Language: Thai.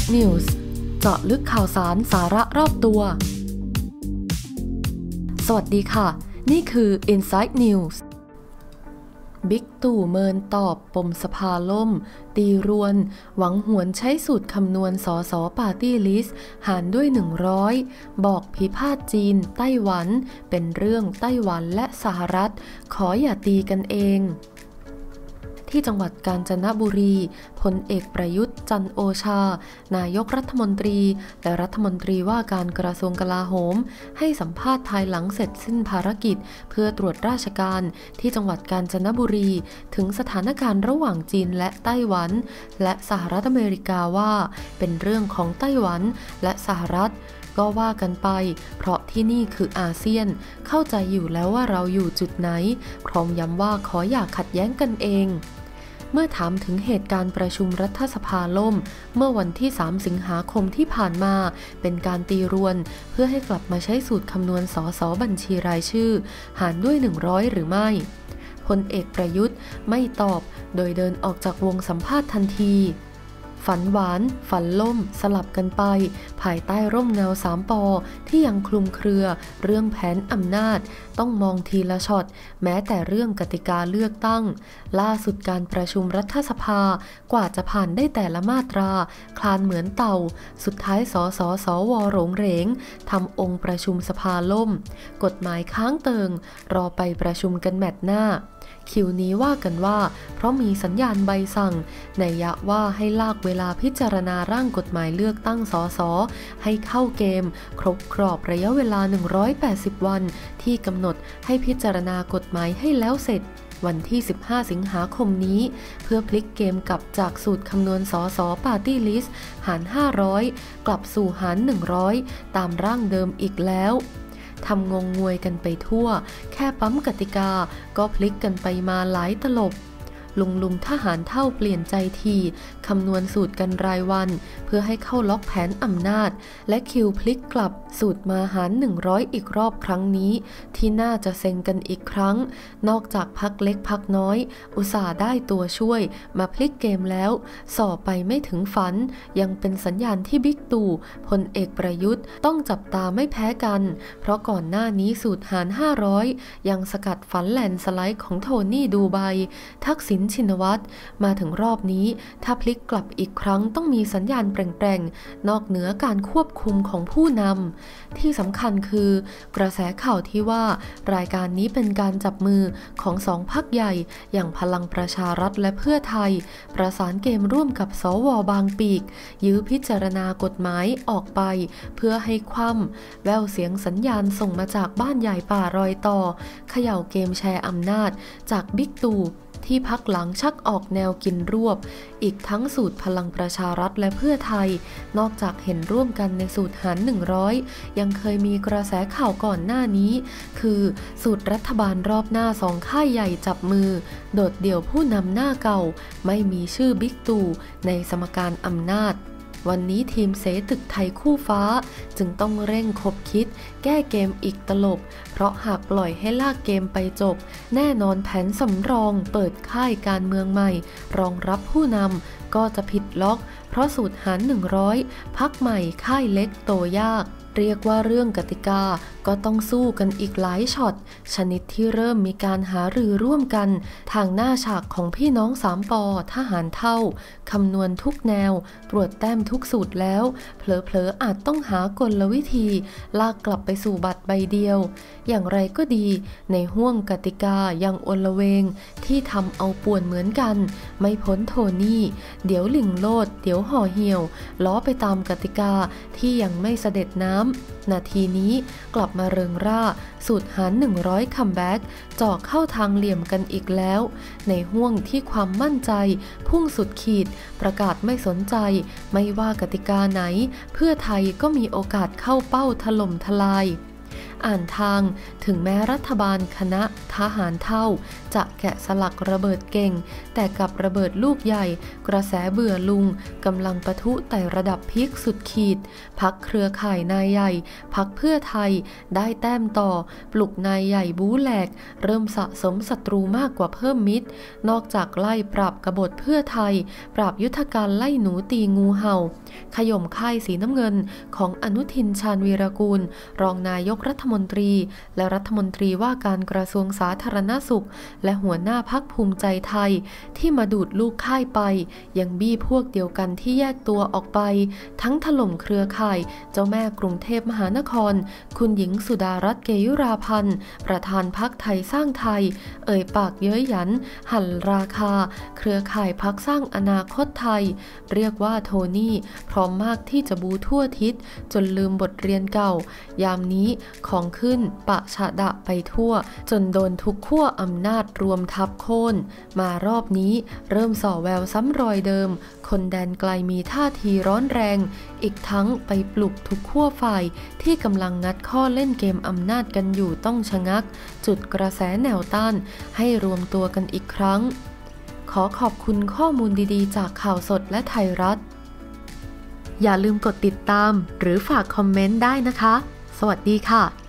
Inside News เจาะลึกข่าวสารสาระรอบตัว สวัสดีค่ะ นี่คือ Inside News บิ๊กตู่เมินตอบปมสภาล่ม ตีรวน หวังหวนใช้สูตรคำนวณสอสอปาร์ตี้ลิสต์ หารด้วย 100 บอกพิพาทจีน ไต้หวัน เป็นเรื่องไต้หวันและสหรัฐ ขออย่าตีกันเอง ที่จังหวัดกาญจนบุรีพลเอกประยุทธ์จันโอชา นายกรัฐมนตรี และรัฐมนตรีว่าการกระทรวงกลาโหม ให้สัมภาษณ์ภายหลังเสร็จสิ้นภารกิจ เพื่อตรวจราชการที่จังหวัดกาญจนบุรี ถึงสถานการณ์ระหว่างจีนและไต้หวัน และสหรัฐอเมริกาว่า เป็นเรื่องของไต้หวันและสหรัฐก็ว่ากันไป เพราะที่นี่คืออาเซียน เข้าใจอยู่แล้วว่าเราอยู่จุดไหน พร้อมย้ำว่าขออย่าขัดแย้งกันเอง เมื่อถามถึงเหตุการณ์ประชุมรัฐสภาล่ม เมื่อวันที่ 3 สิงหาคมที่ผ่านมา เป็นการตีรวน เพื่อให้กลับมาใช้สูตรคำนวณสสบัญชีรายชื่อ หารด้วย 100 หรือไม่พลเอกประยุทธ์ไม่ตอบ โดยเดินออกจากวงสัมภาษณ์ทันที ฝันหวาน ฝันล่ม สลับกันไป ภายใต้ร่มเงาสามปอ ที่ยังคลุมเครือ เรื่องแผนอำนาจ ต้องมองทีละช็อต แม้แต่เรื่องกติกาเลือกตั้ง ล่าสุดการประชุมรัฐสภา กว่าจะผ่านได้แต่ละมาตรา คลานเหมือนเต่า สุดท้ายสสสวหลงเหรงทำองค์ประชุมสภาล่ม กฎหมายค้างเติง รอไปประชุมกันแมตหน้าคิวนี้ว่ากันว่า เพราะมีสัญญาณใบสั่งในยะว่าให้ลากเวลาพิจารณาร่างกฎหมายเลือกตั้งสสให้เข้าเกม ครบกรอบระยะเวลา 180 วัน ที่กำหนดให้พิจารณากฎหมายให้แล้วเสร็จวันที่ 15 สิงหาคมนี้ เพื่อพลิกเกมกลับจากสูตรคำนวณสอสอปาร์ตี้ลิสต์หาร 500 กลับสู่หาร 100 ตามร่างเดิมอีกแล้วทำงงงวยกันไปทั่ว แค่ปั๊มกติกาก็พลิกกันไปมาหลายตลบ ลุงลุงทหารเท่าเปลี่ยนใจทีคำนวณสูตรกันรายวัน เพื่อให้เข้าล็อกแผนอำนาจ และคิวพลิกกลับสูตรมาหาร 100 อีกรอบครั้งนี้ ที่น่าจะเซ็งกันอีกครั้ง นอกจากพักเล็กพักน้อย อุตส่าห์ได้ตัวช่วย มาพลิกเกมแล้ว สอบไปไม่ถึงฝัน ยังเป็นสัญญาณที่บิ๊กตู่พลเอกประยุทธ์ต้องจับตาไม่แพ้กัน เพราะก่อนหน้านี้สูตรหาร 500 ยังสกัดฝันแลนสไลด์ของโทนี่ดูไบทักษิณชินวัตรมาถึงรอบนี้ ถ้าพลิกกลับอีกครั้งต้องมีสัญญาณแปลงๆ นอกเหนือการควบคุมของผู้นำ ที่สำคัญคือกระแสข่าวที่ว่ารายการนี้เป็นการจับมือของสองพักใหญ่ อย่างพลังประชารัฐและเพื่อไทย ประสานเกมร่วมกับสวบางปีก ยื้อพิจารณากฎหมายออกไป เพื่อให้คว่ำแววเสียงสัญญาณส่งมาจากบ้านใหญ่ป่ารอยต่อเขย่าเกมแชร์อำนาจจากบิ๊กตู่ ที่พักหลังชักออกแนวกินรวบ อีกทั้งสูตรพลังประชารัฐและเพื่อไทย นอกจากเห็นร่วมกันในสูตรหาร 100 ยังเคยมีกระแสข่าวก่อนหน้านี้ คือสูตรรัฐบาลรอบหน้าสองค่ายใหญ่จับมือ โดดเดี่ยวผู้นำหน้าเก่า ไม่มีชื่อบิ๊กตู่ในสมการอำนาจ วันนี้ทีมเสตึกไทยคู่ฟ้า จึงต้องเร่งคบคิด แก้เกมอีกตลบ เพราะหากปล่อยให้ลากเกมไปจบ แน่นอนแผนสำรองเปิดค่ายการเมืองใหม่ รองรับผู้นำ ก็จะผิดล็อก เพราะสูตรหาร 100 พักใหม่ค่ายเล็กโตยาก เรียกว่าเรื่องกติกาก็ต้องสู้กันอีกหลายช็อต ชนิดที่เริ่มมีการหารือร่วมกัน ทางหน้าฉากของพี่น้องสามปอทหารเท่า คำนวณทุกแนว ตรวจแต้มทุกสูตรแล้ว เผลอๆอาจต้องหากลวิธี ลากกลับไปสู่บัตรใบเดียว อย่างไรก็ดี ในห้วงกติกายังอลเวง ที่ทำเอาป่วนเหมือนกัน ไม่พ้นโทนี่เดี๋ยวลิงโลด เดี๋ยวห่อเหี่ยว ล้อไปตามกติกาที่ยังไม่สะเด็ดน้ำ นาทีนี้กลับมาเริงร่า สูตรหาร 100 comeback จ่อเข้าทางเหลี่ยมกันอีกแล้ว ในห่วงที่ความมั่นใจ พุ่งสุดขีด ประกาศไม่สนใจ ไม่ว่ากติกาไหน เพื่อไทยก็มีโอกาสเข้าเป้าถล่มทลาย อ่านทาง ถึงแม้รัฐบาลคณะทหารเท่า จะแกะสลักระเบิดเก่ง แต่กับระเบิดลูกใหญ่ กระแสเบื่อลุงกำลังปะทุแต่ระดับพีคสุดขีด พักเครือข่ายนายใหญ่ พักเพื่อไทยได้แต้มต่อ ปลุกนายใหญ่บู๊แหลก เริ่มสะสมศัตรูมากกว่าเพิ่มมิตร นอกจากไล่ปรับกบฏเพื่อไทย ปราบยุทธการไล่หนูตีงูเห่า ขย่มค่ายสีน้ำเงินของอนุทินชาญวีรกูล รองนายกรัฐมนตรี และรัฐมนตรีว่าการกระทรวงสาธารณสุข และหัวหน้าพักภูมิใจไทย ที่มาดูดลูกค่ายไป ยังบี้พวกเดียวกันที่แยกตัวออกไป ทั้งถล่มเครือข่าย เจ้าแม่กรุงเทพมหานคร คุณหญิงสุดารัตน์เกยุราพันธ์ประธานพักไทยสร้างไทย เอ่ยปากเย้ยหยัน หันราคา เครือข่ายพักสร้างอนาคตไทย เรียกว่าโทนี่ พร้อมมากที่จะบูทั่วทิศจนลืมบทเรียนเก่า ยามนี้ของขึ้น ปะชะดะไปทั่ว จนโดนทุกขั้วอำนาจรวมทับโค่น มารอบนี้เริ่มส่อแววซ้ำรอยเดิม คนแดนไกลมีท่าทีร้อนแรง อีกทั้งไปปลุกทุกขั้วฝ่ายที่กำลังงัดข้อเล่นเกมอำนาจกันอยู่ต้องชะงัก จุดกระแสแนวต้าน ให้รวมตัวกันอีกครั้ง ขอขอบคุณข้อมูลดีๆ จากข่าวสดและไทยรัฐ อย่าลืมกดติดตามหรือฝากคอมเมนต์ได้นะคะ สวัสดีค่ะ